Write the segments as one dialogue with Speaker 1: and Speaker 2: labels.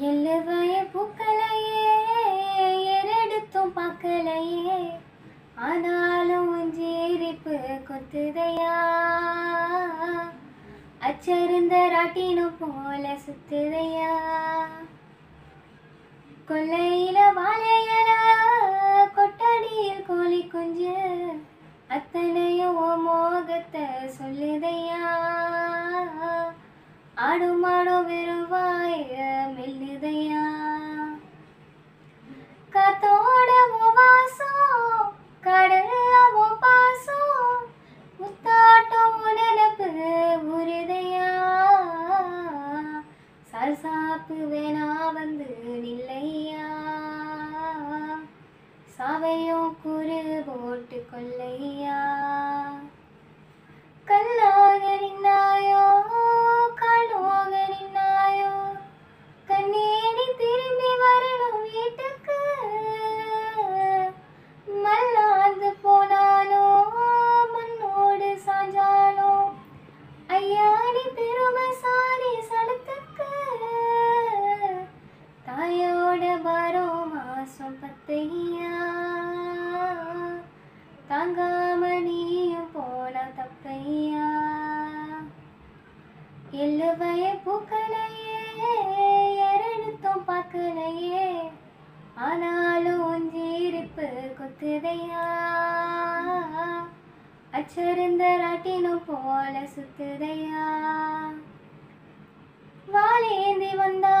Speaker 1: எல்லுவய பூக்களையே எரெடுத்தும் பார்க்கலையே ஆனாலும் உஞ்சேரிப்பு கொத்துதையா. அச்சருந்த ராட்டினம் போல சுத்துதையா. கொல்லையில வாழையல கொட்டடியில் கோழி குஞ்சு அத்தனையும் மோகத்தை சொல்லுதையா. ஆடும் ஆடும் வெறும் வாய மெல்லுதையா? காத்தோட உன் வாசம் கடல்ல உன் நினப்பு உருதையா? சல்சாப்பு வேணா வந்து நில்லையா? சாவையோ குரு போட்டு கொள்ளையா கல்லாக நின்னாயோ தாங்காம நீயும் போன தப்பையா? எல்லுவய பூக்களையே எரடுத்தும் பார்க்கலையே ஆனாலும் உஞ்சிருப்பு குத்துதையா? அச்சிருந்த ராட்டினம் போல சுத்துதையா? வாழேந்தி வந்தா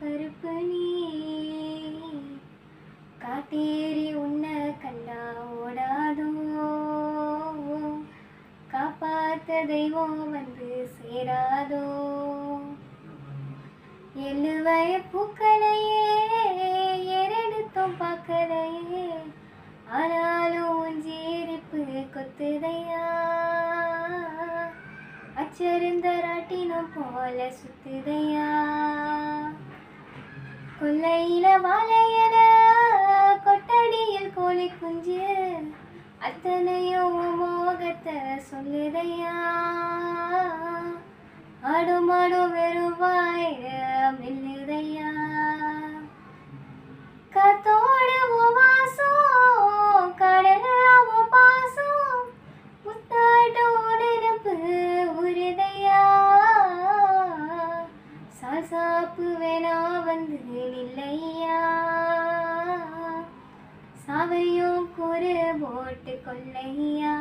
Speaker 1: வீசும் கருப்பு நீ. உன்னை கண்டா ஓடாதோ. காப்பாத்த தெய்வம் வந்து சேராதோ. எழுவய பூக்களையே எரெடுத்தும் பார்க்கலையே ஆனாலும் உன் ஜீரிப்பு கொத்துதையா. அச்சருந்த ராட்டினம் போல சுத்துதையா. கொல்லையில வாழையல கொட்டடியில் கோழி குஞ்சு. அத்தனையும் மோகத்தை சொல்லுதையா? ஆடும் ஆடும் வெறுவாயிரம் வேணா சாவையும் குறு போட்டு கொள்ளையா?